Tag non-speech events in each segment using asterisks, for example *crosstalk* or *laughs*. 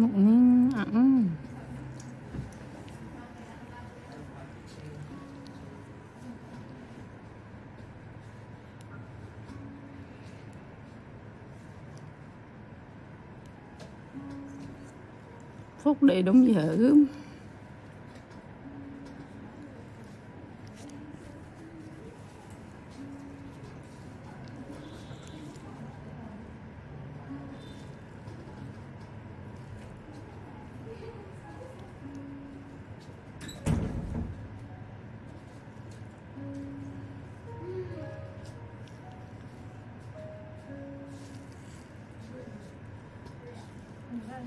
một miếng ăn phúc đi đúng giờ gớm đây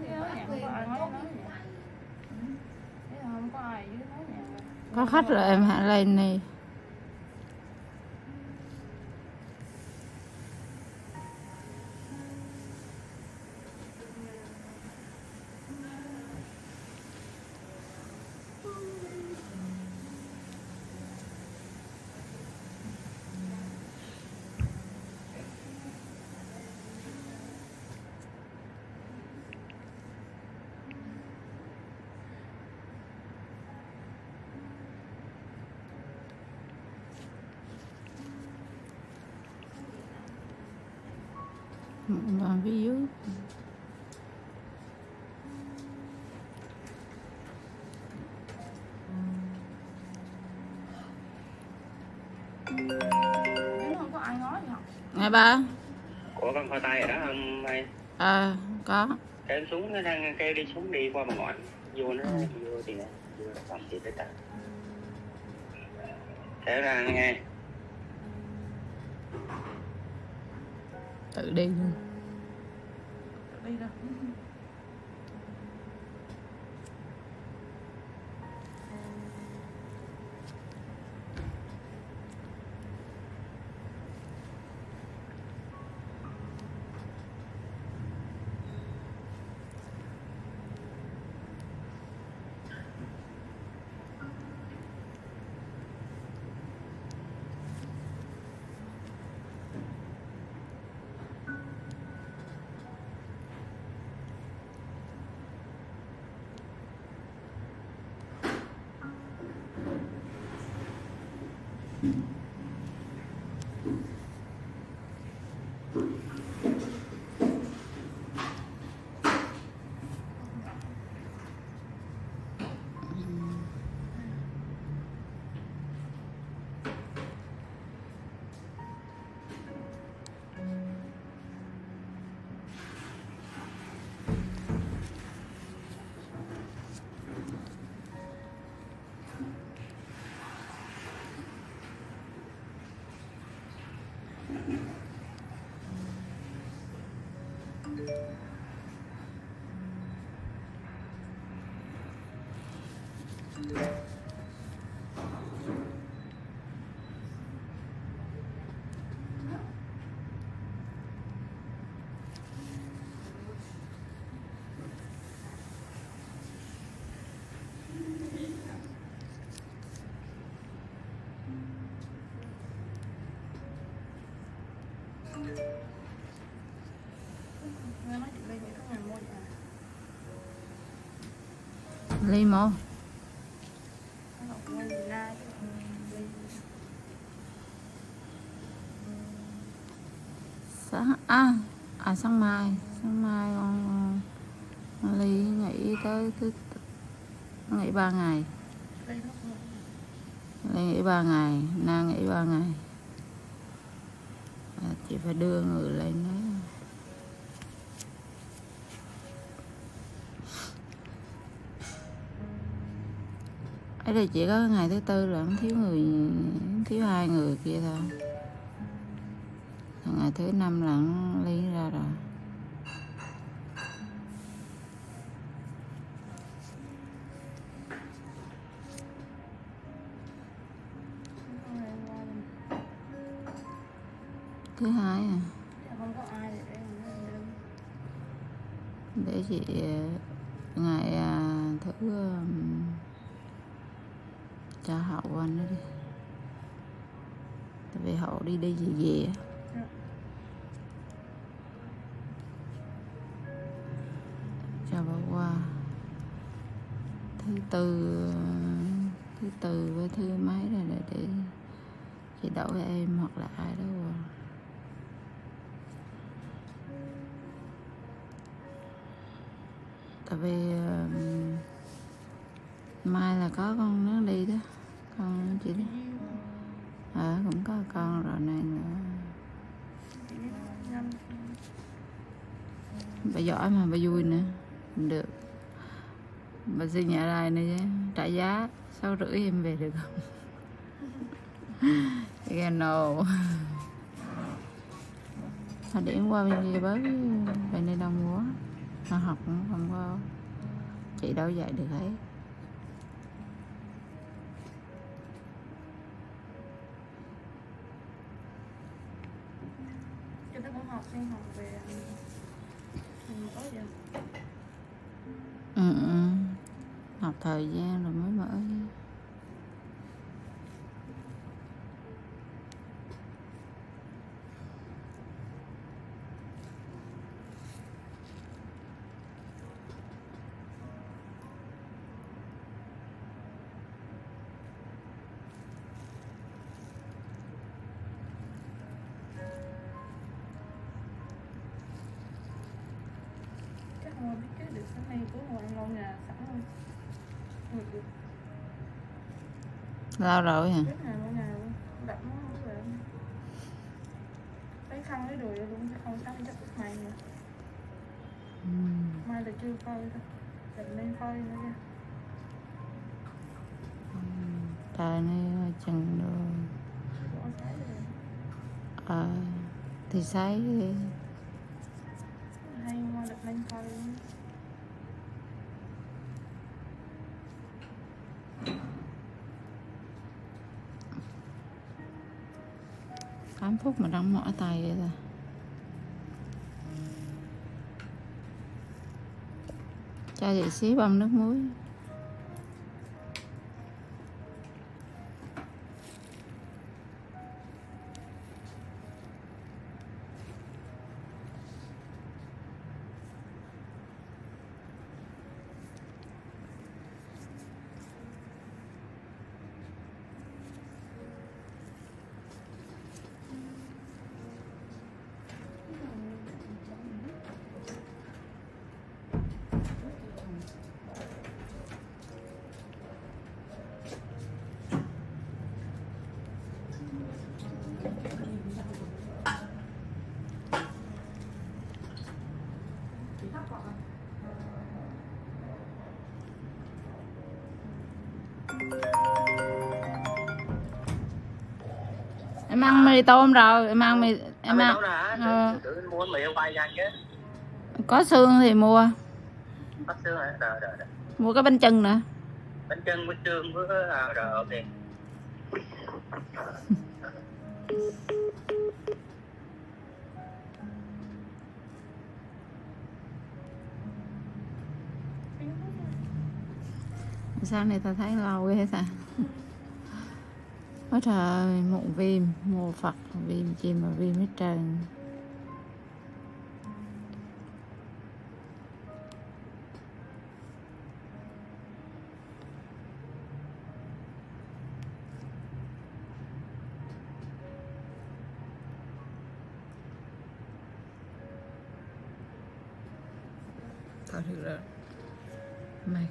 Nhà không có ai nói nhà không có ai dưới nói nhà có khách rồi em hạ lên này và phía dưới Chứ không có ai ngó gì học nghe ba. Ủa con khoai tây ở đó không mày? à có. Cái em xuống nó đang kêu đi xuống đi qua bà ngoại. Vô nó vô thì nè Vô cầm thì tới ta? Kéo ra nghe tự đi. Luôn tự Đi đâu? Limo sáng à à sáng mai sáng mai con, con ly nghỉ tới thứ nghỉ ba ngày. Ly ly nghỉ ba ngày na nghỉ ba ngày à, chị phải đưa người lên đó ấy là chỉ có ngày thứ tư là không thiếu người thiếu hai người kia thôi. Ngày thứ năm là nó ra rồi. Thứ hai à? Ai để chị ờ, ngày thử cho hậu anh đi. Tại vì hậu đi đi về về. Dạ. cho bỏ qua. Thứ tư ờ, thứ tư với thứ mấy là để chị đổi em hoặc là ai đó qua tại vì uh, mai là có con nó đi đó. Con chị đó. Ờ cũng có con rồi này nữa. Bà giỏi mà bà vui nữa. Được. Bà xin nhà lại này chứ. Trả giá sáu rưỡi em về được không? *laughs* Cái no Hồi điểm qua bên kia bớt bên đây đông quá nó học cũng không có chị đâu dạy được hết. Cho tới cũng học sinh học về giờ ừ, ừ. học thời gian rồi mới mở lâu rồi hả? Nó lấy khăn đồ vô luôn không sáng chắc mai nữa. Ừ. mai là chưa phơi thôi. Định lên phơi nữa nha. Trời này chừng rồi ờ thì sấy hay mai được lên phơi luôn tám phút mà đang mỏi tay vậy rồi. Cho chị xí băm nước muối. Em ăn mì tôm rồi em ăn mì em ăn chứ. Có xương thì mua. Bắt xương hả? Rồi rồi rồi mua cái bánh chưng nữa. Bánh chân với xương với rồi ok. Sáng nay ta thấy lâu ghê ta ôi trời ơi mụn viêm mô phật viêm chi mà viêm hết trơn. Thôi được rồi. Mày